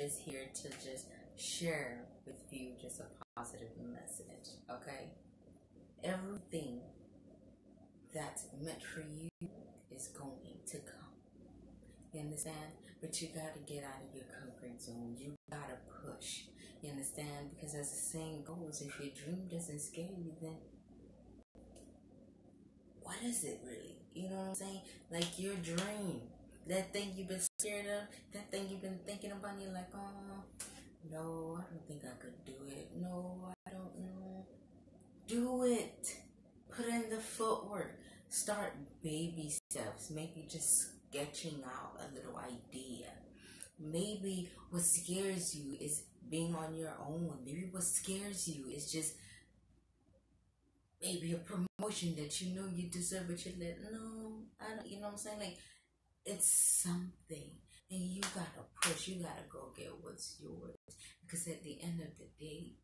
just here to just share with you just a positive message, okay? Everything that's meant for you is going to come. You understand? But you gotta get out of your comfort zone. You gotta push. You understand? Because as the saying goes, if your dream doesn't scare you, then what is it really? You know what I'm saying? Like your dream, that thing you've been scared of, that thing you've been thinking about, and you're like, oh, no, I don't think I could do it. No, I don't know. Do it. Put in the footwork. Start baby steps. Maybe just sketching out a little idea. Maybe what scares you is being on your own. Maybe what scares you is just maybe a promotion that you know you deserve, but you're like, no, I don't, you know what I'm saying? Like, it's something. And you gotta push, you gotta go get what's yours. Because at the end of the day,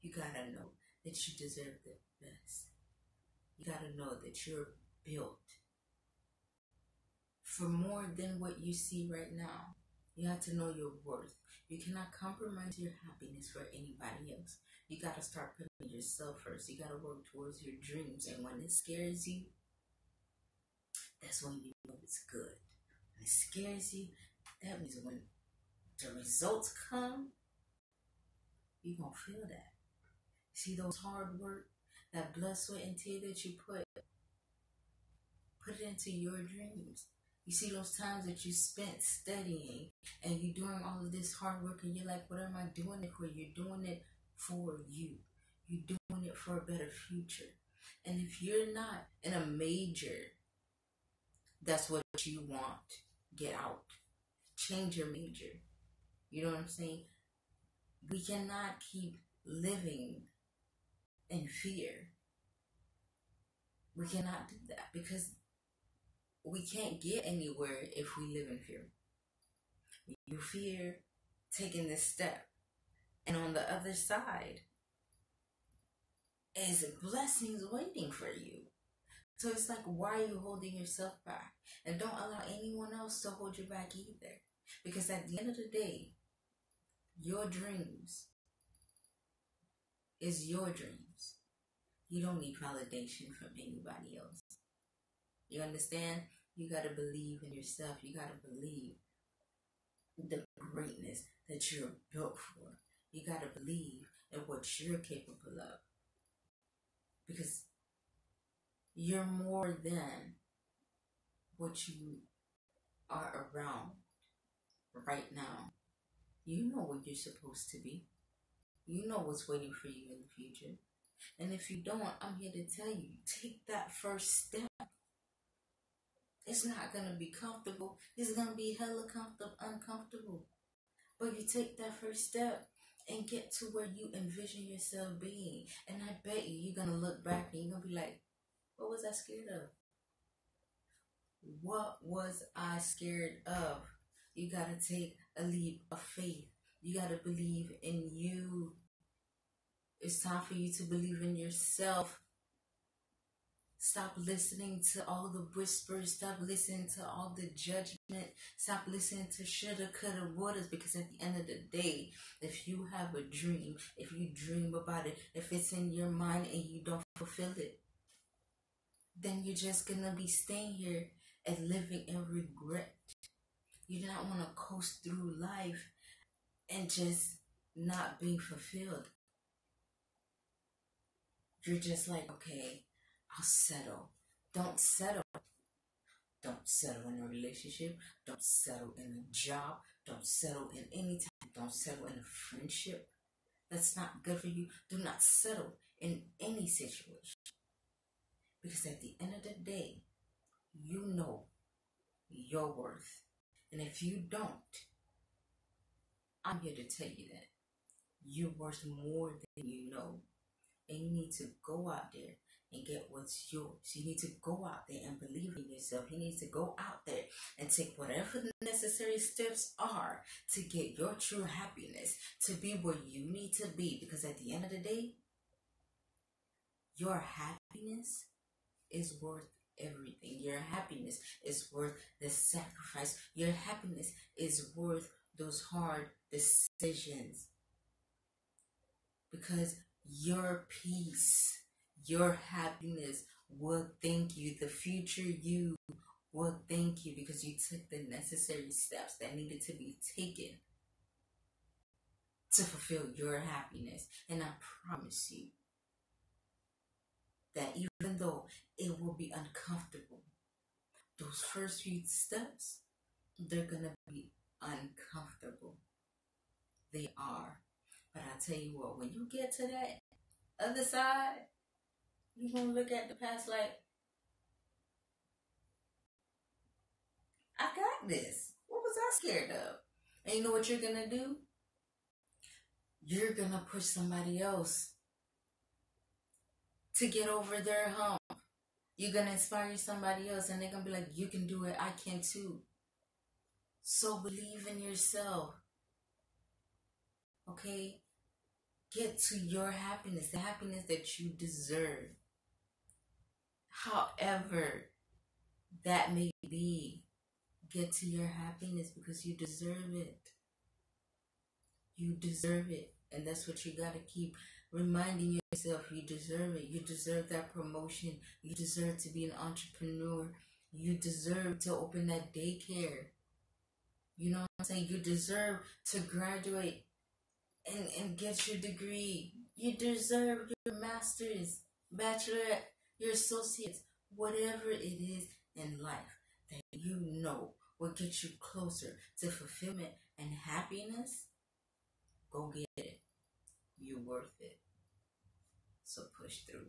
you gotta know that you deserve the best. You gotta know that you're built for more than what you see right now. You have to know your worth. You cannot compromise your happiness for anybody else. You got to start putting yourself first. You got to work towards your dreams. And when it scares you, that's when you know it's good. When it scares you, that means when the results come, you're going to feel that. See those hard work, that blood, sweat, and tear that you put, put it into your dreams. You see those times that you spent studying and you're doing all of this hard work and you're like, what am I doing it for? You're doing it for you. You're doing it for a better future. And if you're not in a major, that's what you want. Get out. Change your major. You know what I'm saying? We cannot keep living in fear. We cannot do that because we can't get anywhere if we live in fear. You fear taking this step. And on the other side is blessings waiting for you. So it's like, why are you holding yourself back? And don't allow anyone else to hold you back either. Because at the end of the day, your dreams is your dreams. You don't need validation from anybody else. You understand? You got to believe in yourself. You got to believe the greatness that you're built for. You got to believe in what you're capable of. Because you're more than what you are around right now. You know what you're supposed to be. You know what's waiting for you in the future. And if you don't, I'm here to tell you take that first step. It's not going to be comfortable. It's going to be hella comfortable, uncomfortable. But you take that first step and get to where you envision yourself being. And I bet you, you're going to look back and you're going to be like, what was I scared of? What was I scared of? You got to take a leap of faith. You got to believe in you. It's time for you to believe in yourself. Stop listening to all the whispers. Stop listening to all the judgment. Stop listening to shoulda, coulda. Because at the end of the day, if you have a dream, if you dream about it, if it's in your mind and you don't fulfill it, then you're just gonna be staying here and living in regret. You do not want to coast through life and just not being fulfilled. You're just like, okay, I'll settle. Don't settle. Don't settle in a relationship. Don't settle in a job. Don't settle in any time. Don't settle in a friendship. That's not good for you. Do not settle in any situation. Because at the end of the day, you know your worth. And if you don't, I'm here to tell you that you're worth more than you know. And you need to go out there and get what's yours. You need to go out there and believe in yourself. You need to go out there and take whatever the necessary steps are to get your true happiness, to be where you need to be. Because at the end of the day, your happiness is worth everything. Your happiness is worth the sacrifice. Your happiness is worth those hard decisions because your peace, your happiness will thank you. The future you will thank you because you took the necessary steps that needed to be taken to fulfill your happiness. And I promise you that even though it will be uncomfortable, those first few steps, they're going to be uncomfortable. They are. But I tell you what, when you get to that other side, you're going to look at the past like, I got this. What was I scared of? And you know what you're going to do? You're going to push somebody else to get over their hump. You're going to inspire somebody else and they're going to be like, you can do it. I can too. So believe in yourself. Okay? Get to your happiness, the happiness that you deserve. However, that may be, get to your happiness because you deserve it. You deserve it. And that's what you got to keep reminding yourself you deserve it. You deserve that promotion. You deserve to be an entrepreneur. You deserve to open that daycare. You know what I'm saying? You deserve to graduate and, and get your degree. You deserve your master's, bachelorette, your associates, whatever it is in life that you know will get you closer to fulfillment and happiness. Go get it. You're worth it. So push through.